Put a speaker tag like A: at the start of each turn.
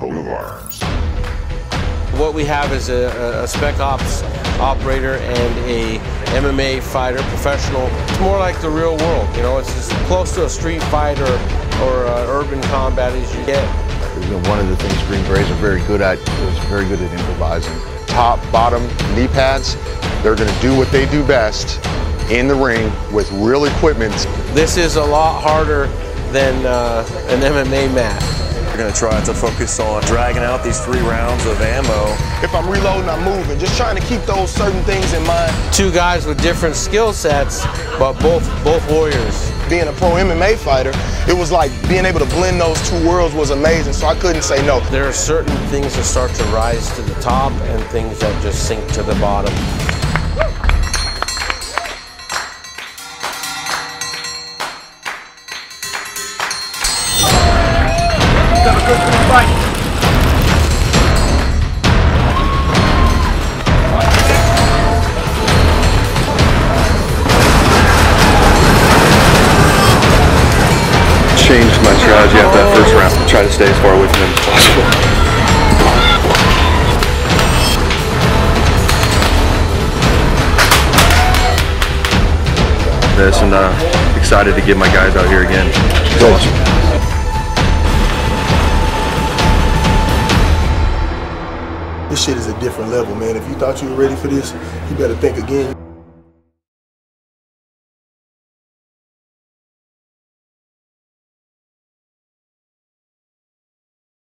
A: Firearms.
B: What we have is a, a spec ops operator and a MMA fighter, professional. It's more like the real world, you know, it's as close to a street fight or, or uh, urban combat as you get.
C: You know, one of the things Green Berets are very good at is very good at improvising. Top, bottom, knee pads, they're going to do what they do best in the ring with real equipment.
B: This is a lot harder than uh, an MMA mat.
D: We're going to try to focus on dragging out these three rounds of ammo.
E: If I'm reloading, I'm moving. Just trying to keep those certain things in mind.
B: Two guys with different skill sets, but both both warriors.
E: Being a pro MMA fighter, it was like being able to blend those two worlds was amazing, so I couldn't say no.
B: There are certain things that start to rise to the top and things that just sink to the bottom.
F: Changed my strategy after that first round. Try to stay as far away from them as possible. This and uh, excited to get my guys out here again. Awesome.
E: This shit is a different level, man. If you thought you were ready for this, you better think again.